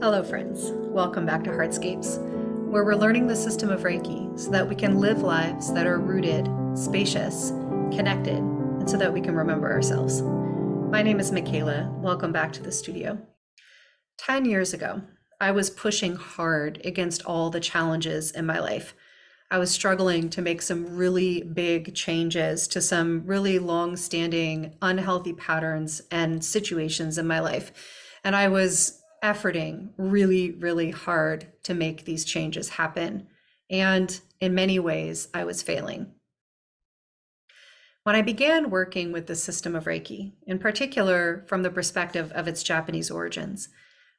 Hello, friends. Welcome back to Heartscapes, where we're learning the system of Reiki so that we can live lives that are rooted, spacious, connected, and so that we can remember ourselves. My name is Michaela. Welcome back to the studio. 10 years ago, I was pushing hard against all the challenges in my life. I was struggling to make some really big changes to some really long standing unhealthy patterns and situations in my life. And I was efforting really, really hard to make these changes happen. And in many ways, I was failing. When I began working with the system of Reiki, in particular from the perspective of its Japanese origins,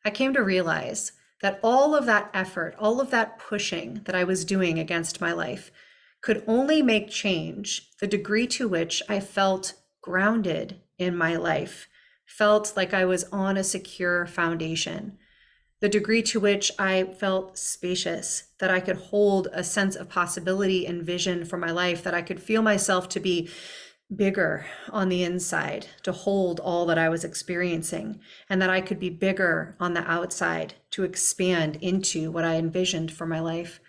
I came to realize that all of that effort, all of that pushing that I was doing against my life could only make change the degree to which I felt grounded in my life felt like I was on a secure foundation. The degree to which I felt spacious, that I could hold a sense of possibility and vision for my life, that I could feel myself to be bigger on the inside, to hold all that I was experiencing, and that I could be bigger on the outside to expand into what I envisioned for my life.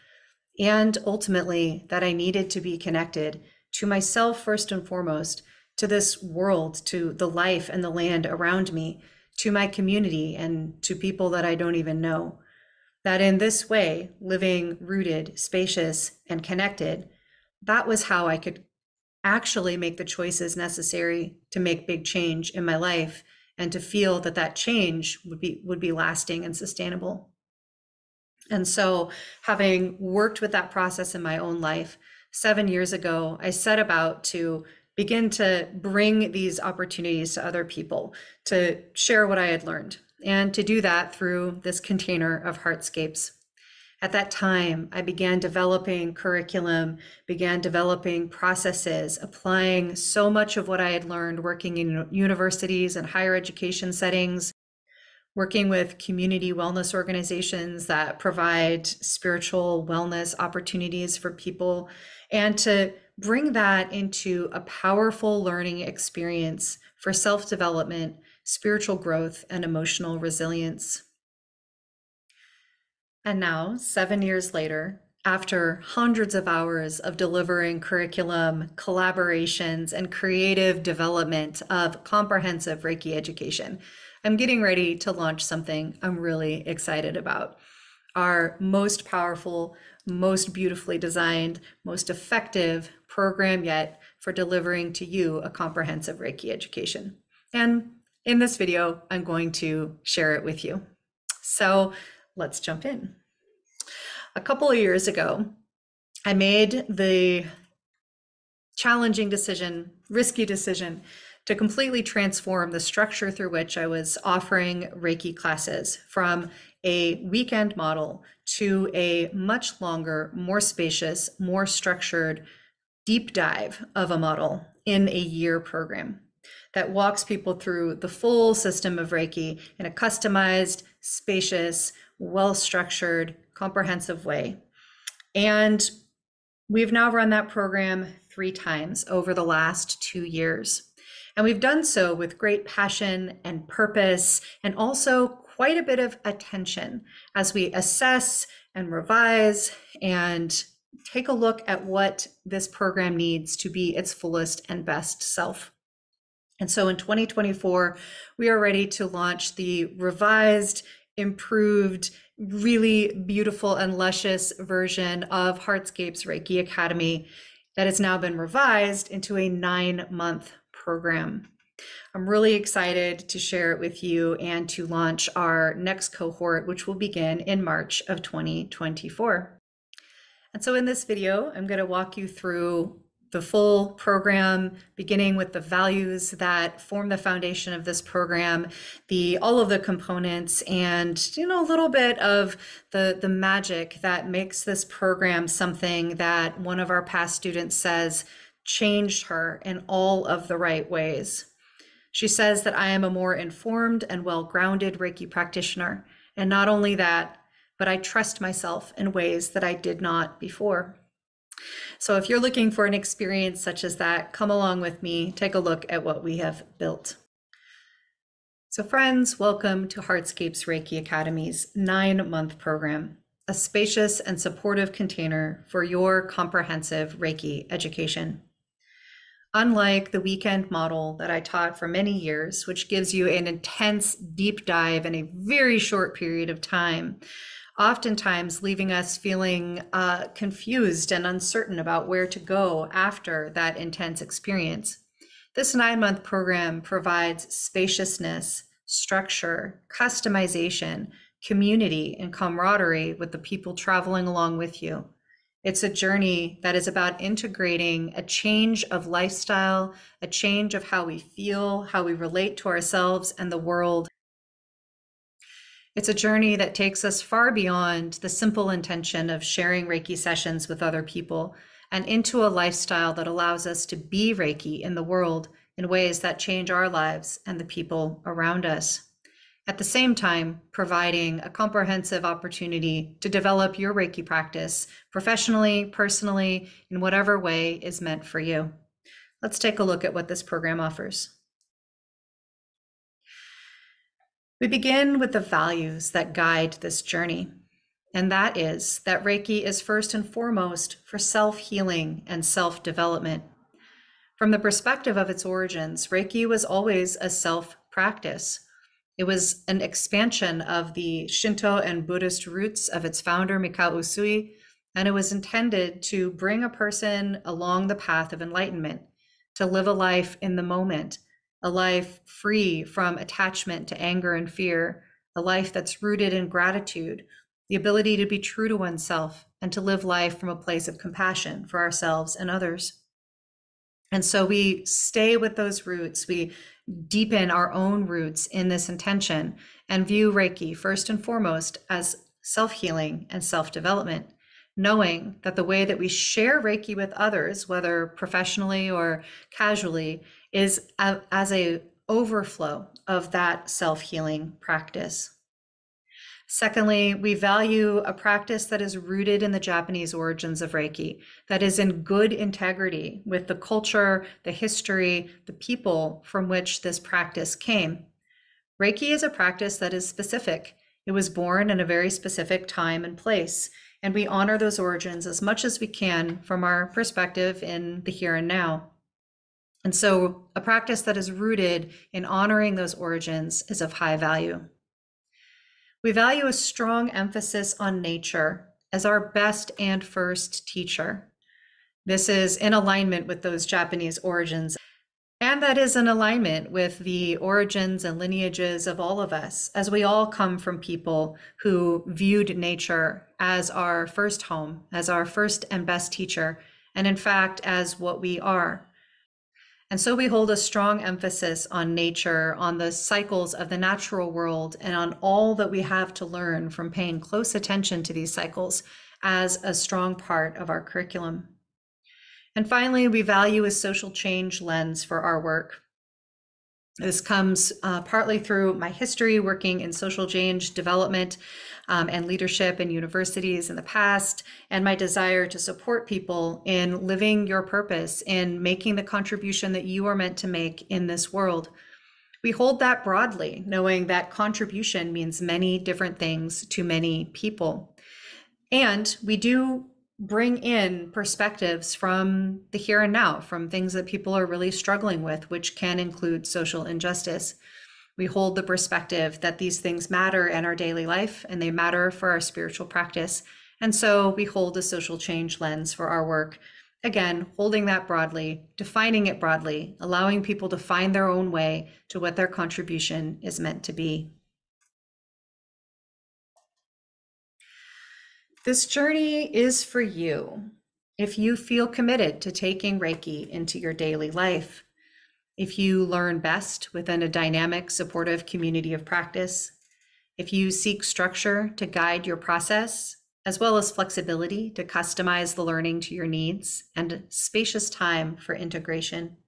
And ultimately, that I needed to be connected to myself first and foremost, to this world, to the life and the land around me, to my community, and to people that I don't even know. That in this way, living rooted, spacious, and connected, that was how I could actually make the choices necessary to make big change in my life and to feel that that change would be would be lasting and sustainable. And so, having worked with that process in my own life, 7 years ago, I set about to begin to bring these opportunities to other people to share what I had learned, and to do that through this container of Heartscapes. At that time, I began developing curriculum, began developing processes, applying so much of what I had learned working in universities and higher education settings, working with community wellness organizations that provide spiritual wellness opportunities for people, and to bring that into a powerful learning experience for self development, spiritual growth, and emotional resilience. And now, seven years later, after hundreds of hours of delivering curriculum, collaborations, and creative development of comprehensive Reiki education, I'm getting ready to launch something I'm really excited about. Our most powerful, most beautifully designed, most effective program yet for delivering to you a comprehensive Reiki education. And in this video, I'm going to share it with you. So let's jump in. A couple of years ago, I made the challenging decision, risky decision, to completely transform the structure through which I was offering Reiki classes from a weekend model to a much longer, more spacious, more structured deep dive of a model in a year program that walks people through the full system of Reiki in a customized, spacious, well structured, comprehensive way. And we've now run that program three times over the last two years. And we've done so with great passion and purpose, and also quite a bit of attention as we assess and revise and take a look at what this program needs to be its fullest and best self. And so in 2024, we are ready to launch the revised, improved, really beautiful and luscious version of Heartscapes Reiki Academy that has now been revised into a nine month program. I'm really excited to share it with you and to launch our next cohort, which will begin in March of 2024. And so in this video, I'm going to walk you through the full program, beginning with the values that form the foundation of this program, the all of the components, and you know a little bit of the the magic that makes this program something that one of our past students says changed her in all of the right ways. She says that I am a more informed and well-grounded Reiki practitioner, and not only that, but I trust myself in ways that I did not before. So if you're looking for an experience such as that, come along with me, take a look at what we have built. So, friends, welcome to Heartscapes Reiki Academy's nine month program, a spacious and supportive container for your comprehensive Reiki education. Unlike the weekend model that I taught for many years, which gives you an intense deep dive in a very short period of time, oftentimes leaving us feeling uh, confused and uncertain about where to go after that intense experience. This nine month program provides spaciousness, structure, customization, community, and camaraderie with the people traveling along with you. It's a journey that is about integrating a change of lifestyle, a change of how we feel, how we relate to ourselves and the world. It's a journey that takes us far beyond the simple intention of sharing Reiki sessions with other people and into a lifestyle that allows us to be Reiki in the world in ways that change our lives and the people around us. At the same time, providing a comprehensive opportunity to develop your Reiki practice professionally, personally, in whatever way is meant for you. Let's take a look at what this program offers. We begin with the values that guide this journey and that is that Reiki is first and foremost for self healing and self development. From the perspective of its origins, Reiki was always a self practice. It was an expansion of the Shinto and Buddhist roots of its founder, Mikao Usui, and it was intended to bring a person along the path of enlightenment, to live a life in the moment, a life free from attachment to anger and fear, a life that's rooted in gratitude, the ability to be true to oneself and to live life from a place of compassion for ourselves and others. And so we stay with those roots. We deepen our own roots in this intention and view Reiki first and foremost as self healing and self development, knowing that the way that we share Reiki with others, whether professionally or casually, is as a overflow of that self healing practice. Secondly, we value a practice that is rooted in the Japanese origins of Reiki, that is in good integrity with the culture, the history, the people from which this practice came. Reiki is a practice that is specific. It was born in a very specific time and place, and we honor those origins as much as we can from our perspective in the here and now. And so, a practice that is rooted in honoring those origins is of high value. We value a strong emphasis on nature as our best and first teacher. This is in alignment with those Japanese origins. And that is in alignment with the origins and lineages of all of us, as we all come from people who viewed nature as our first home, as our first and best teacher, and in fact, as what we are. And so we hold a strong emphasis on nature, on the cycles of the natural world, and on all that we have to learn from paying close attention to these cycles as a strong part of our curriculum. And finally, we value a social change lens for our work. This comes uh, partly through my history working in social change development um, and leadership in universities in the past, and my desire to support people in living your purpose, in making the contribution that you are meant to make in this world. We hold that broadly, knowing that contribution means many different things to many people. And we do bring in perspectives from the here and now, from things that people are really struggling with, which can include social injustice. We hold the perspective that these things matter in our daily life and they matter for our spiritual practice. And so we hold a social change lens for our work. Again, holding that broadly, defining it broadly, allowing people to find their own way to what their contribution is meant to be. This journey is for you if you feel committed to taking Reiki into your daily life. If you learn best within a dynamic, supportive community of practice, if you seek structure to guide your process, as well as flexibility to customize the learning to your needs, and spacious time for integration.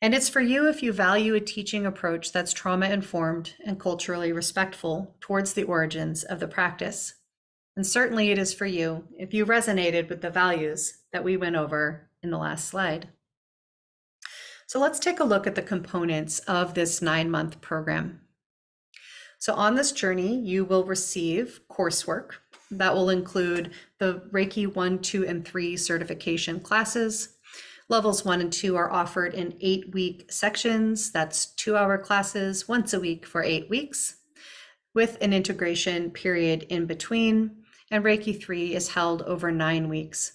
And it's for you if you value a teaching approach that's trauma informed and culturally respectful towards the origins of the practice. And certainly it is for you if you resonated with the values that we went over in the last slide. So let's take a look at the components of this nine month program. So on this journey, you will receive coursework that will include the Reiki 1, 2, and 3 certification classes. Levels 1 and 2 are offered in eight week sections. That's two hour classes once a week for eight weeks, with an integration period in between. And Reiki 3 is held over nine weeks.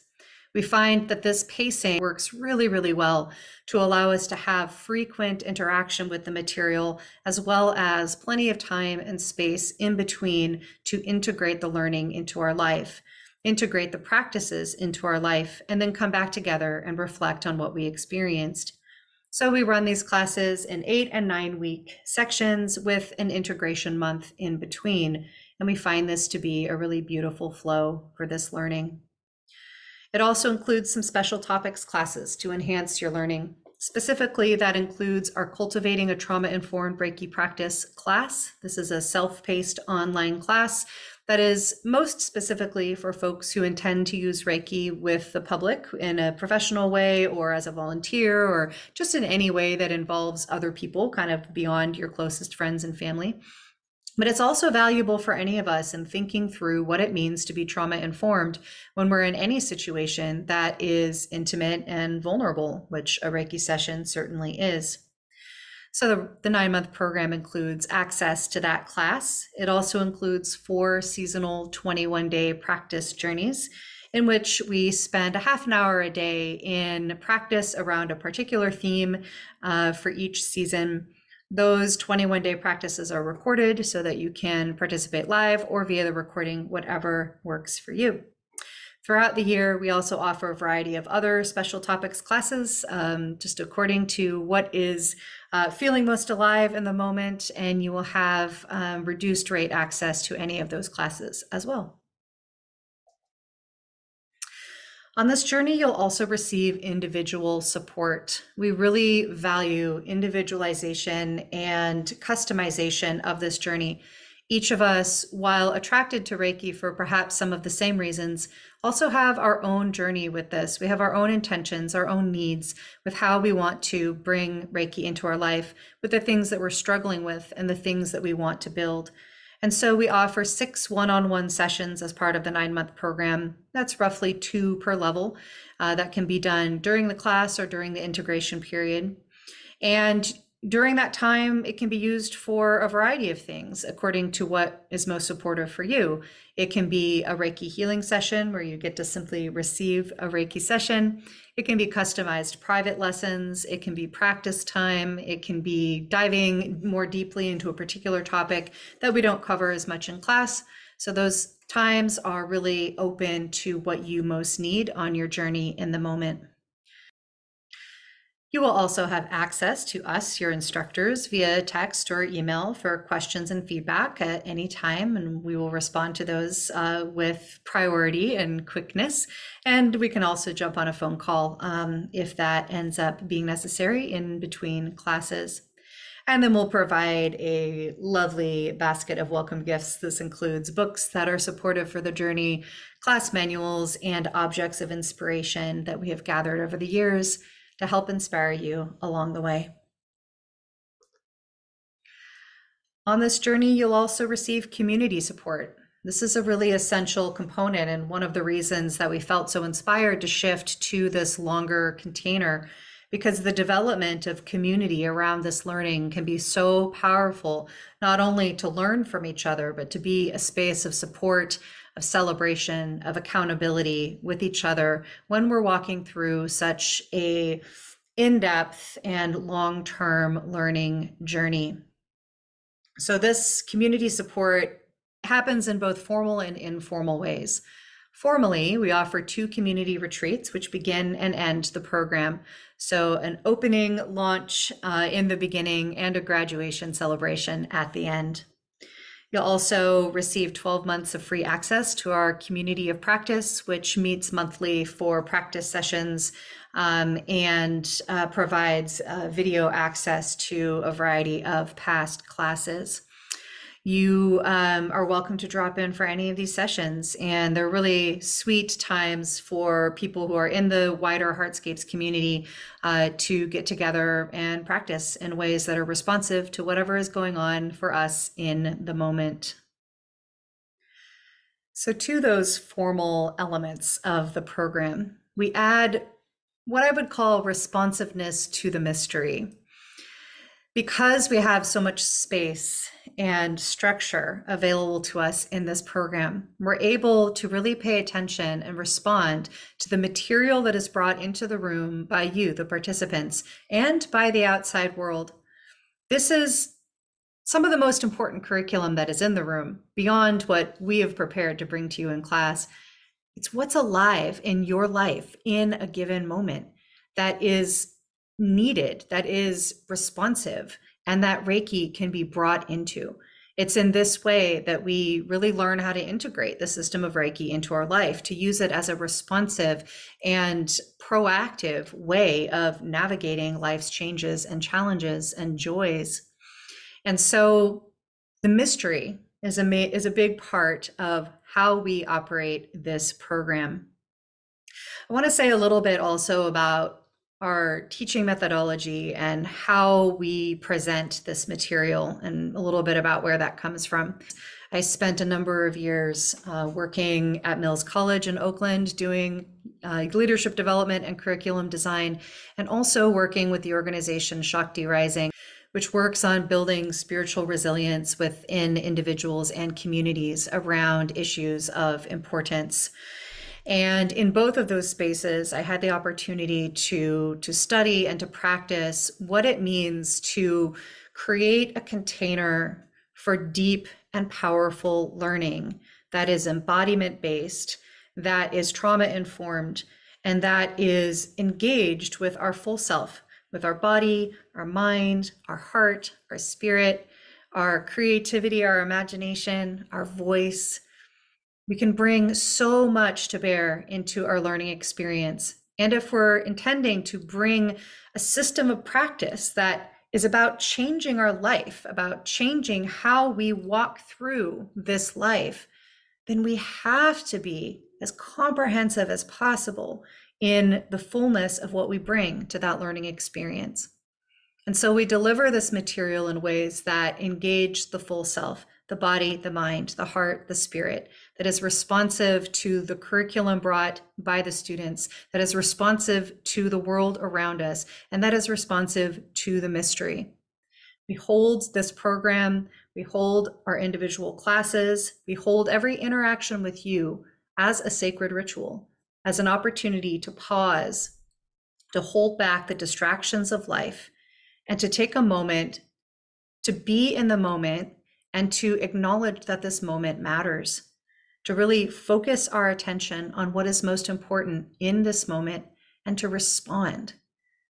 We find that this pacing works really, really well to allow us to have frequent interaction with the material, as well as plenty of time and space in between to integrate the learning into our life, integrate the practices into our life, and then come back together and reflect on what we experienced. So we run these classes in eight and nine week sections with an integration month in between. And we find this to be a really beautiful flow for this learning. It also includes some special topics classes to enhance your learning. Specifically, that includes our Cultivating a Trauma Informed Reiki Practice class. This is a self paced online class that is most specifically for folks who intend to use Reiki with the public in a professional way or as a volunteer or just in any way that involves other people, kind of beyond your closest friends and family. But it's also valuable for any of us in thinking through what it means to be trauma informed when we're in any situation that is intimate and vulnerable, which a Reiki session certainly is. So the, the nine month program includes access to that class. It also includes four seasonal 21 day practice journeys in which we spend a half an hour a day in practice around a particular theme uh, for each season. Those 21 day practices are recorded so that you can participate live or via the recording, whatever works for you. Throughout the year, we also offer a variety of other special topics classes, um, just according to what is uh, feeling most alive in the moment, and you will have um, reduced rate access to any of those classes as well. On this journey, you'll also receive individual support. We really value individualization and customization of this journey. Each of us, while attracted to Reiki for perhaps some of the same reasons, also have our own journey with this. We have our own intentions, our own needs with how we want to bring Reiki into our life, with the things that we're struggling with and the things that we want to build. And so we offer six one on one sessions as part of the nine month program. That's roughly two per level uh, that can be done during the class or during the integration period. And during that time, it can be used for a variety of things according to what is most supportive for you. It can be a Reiki healing session where you get to simply receive a Reiki session. It can be customized private lessons. It can be practice time. It can be diving more deeply into a particular topic that we don't cover as much in class. So, those times are really open to what you most need on your journey in the moment. You will also have access to us, your instructors, via text or email for questions and feedback at any time, and we will respond to those uh, with priority and quickness. And we can also jump on a phone call um, if that ends up being necessary in between classes. And then we'll provide a lovely basket of welcome gifts. This includes books that are supportive for the journey, class manuals, and objects of inspiration that we have gathered over the years to help inspire you along the way. On this journey, you'll also receive community support. This is a really essential component and one of the reasons that we felt so inspired to shift to this longer container because the development of community around this learning can be so powerful, not only to learn from each other, but to be a space of support, of celebration, of accountability with each other when we're walking through such a in-depth and long-term learning journey. So this community support happens in both formal and informal ways. Formally, we offer two community retreats, which begin and end the program. So, an opening launch uh, in the beginning and a graduation celebration at the end. You'll also receive 12 months of free access to our community of practice, which meets monthly for practice sessions um, and uh, provides uh, video access to a variety of past classes. You um, are welcome to drop in for any of these sessions. And they're really sweet times for people who are in the wider Heartscapes community uh, to get together and practice in ways that are responsive to whatever is going on for us in the moment. So, to those formal elements of the program, we add what I would call responsiveness to the mystery. Because we have so much space and structure available to us in this program, we're able to really pay attention and respond to the material that is brought into the room by you, the participants, and by the outside world. This is some of the most important curriculum that is in the room beyond what we have prepared to bring to you in class. It's what's alive in your life in a given moment that is needed, that is responsive, and that Reiki can be brought into. It's in this way that we really learn how to integrate the system of Reiki into our life, to use it as a responsive and proactive way of navigating life's changes and challenges and joys. And so the mystery is a, is a big part of how we operate this program. I want to say a little bit also about our teaching methodology and how we present this material and a little bit about where that comes from. I spent a number of years uh, working at Mills College in Oakland doing uh, leadership development and curriculum design, and also working with the organization Shakti Rising, which works on building spiritual resilience within individuals and communities around issues of importance. And in both of those spaces, I had the opportunity to, to study and to practice what it means to create a container for deep and powerful learning that is embodiment based, that is trauma informed, and that is engaged with our full self, with our body, our mind, our heart, our spirit, our creativity, our imagination, our voice, we can bring so much to bear into our learning experience. And if we're intending to bring a system of practice that is about changing our life, about changing how we walk through this life, then we have to be as comprehensive as possible in the fullness of what we bring to that learning experience. And so we deliver this material in ways that engage the full self, the body, the mind, the heart, the spirit, that is responsive to the curriculum brought by the students, that is responsive to the world around us, and that is responsive to the mystery. We hold this program, we hold our individual classes, we hold every interaction with you as a sacred ritual, as an opportunity to pause, to hold back the distractions of life, and to take a moment to be in the moment and to acknowledge that this moment matters, to really focus our attention on what is most important in this moment and to respond.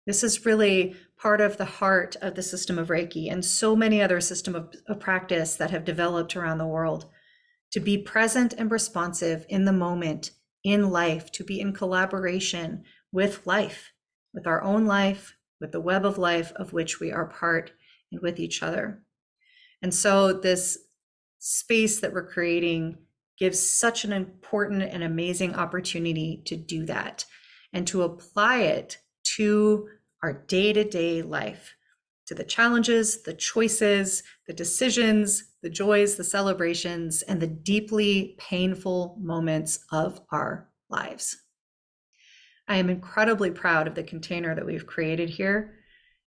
This is really part of the heart of the system of Reiki and so many other system of, of practice that have developed around the world. To be present and responsive in the moment, in life, to be in collaboration with life, with our own life, with the web of life of which we are part, and with each other. And so this space that we're creating gives such an important and amazing opportunity to do that and to apply it to our day to day life, to the challenges, the choices, the decisions, the joys, the celebrations, and the deeply painful moments of our lives. I am incredibly proud of the container that we've created here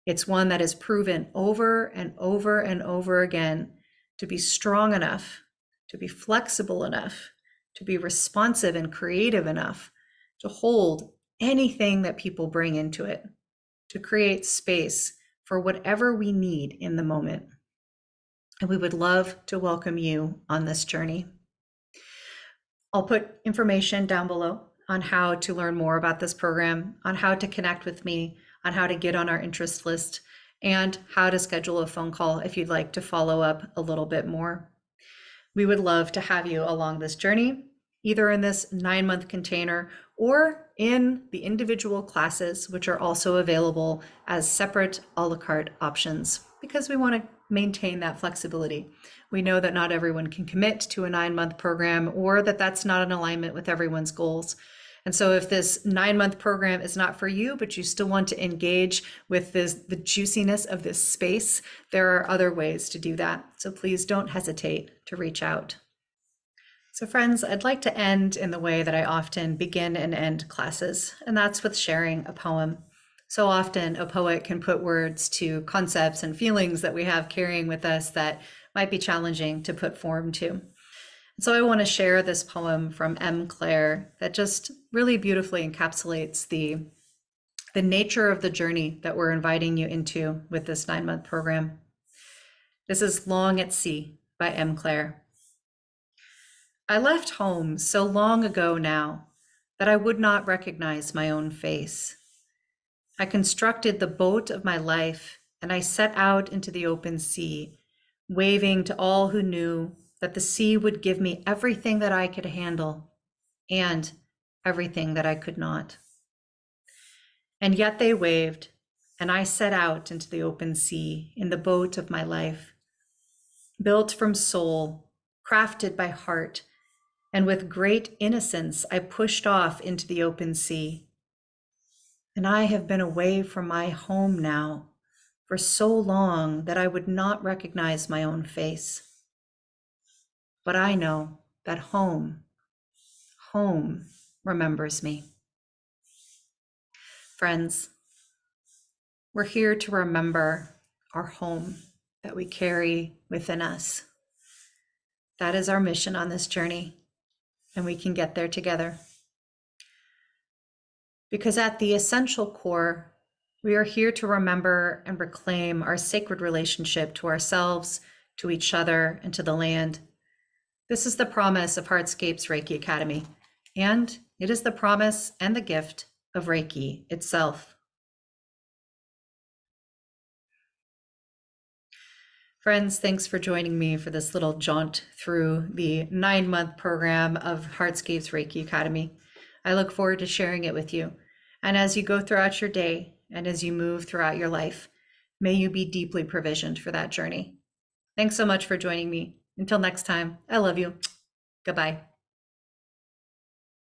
it's one that is proven over and over and over again to be strong enough, to be flexible enough, to be responsive and creative enough to hold anything that people bring into it, to create space for whatever we need in the moment. And we would love to welcome you on this journey. I'll put information down below on how to learn more about this program, on how to connect with me, on how to get on our interest list and how to schedule a phone call if you'd like to follow up a little bit more. We would love to have you along this journey, either in this nine month container or in the individual classes, which are also available as separate a la carte options, because we want to maintain that flexibility. We know that not everyone can commit to a nine month program or that that's not in alignment with everyone's goals. And so if this nine month program is not for you, but you still want to engage with this, the juiciness of this space, there are other ways to do that. So please don't hesitate to reach out. So friends, I'd like to end in the way that I often begin and end classes, and that's with sharing a poem. So often a poet can put words to concepts and feelings that we have carrying with us that might be challenging to put form to. So I want to share this poem from M. Clare that just really beautifully encapsulates the the nature of the journey that we're inviting you into with this nine month program. This is Long at Sea by M. Clare. I left home so long ago now that I would not recognize my own face. I constructed the boat of my life and I set out into the open sea, waving to all who knew that the sea would give me everything that I could handle and everything that I could not. And yet they waved, and I set out into the open sea in the boat of my life, built from soul, crafted by heart, and with great innocence I pushed off into the open sea. And I have been away from my home now for so long that I would not recognize my own face. But I know that home, home remembers me. Friends, we're here to remember our home that we carry within us. That is our mission on this journey, and we can get there together. Because at the essential core, we are here to remember and reclaim our sacred relationship to ourselves, to each other, and to the land this is the promise of Heartscapes Reiki Academy, and it is the promise and the gift of Reiki itself. Friends, thanks for joining me for this little jaunt through the nine month program of Heartscapes Reiki Academy. I look forward to sharing it with you. And as you go throughout your day and as you move throughout your life, may you be deeply provisioned for that journey. Thanks so much for joining me. Until next time, I love you. Goodbye.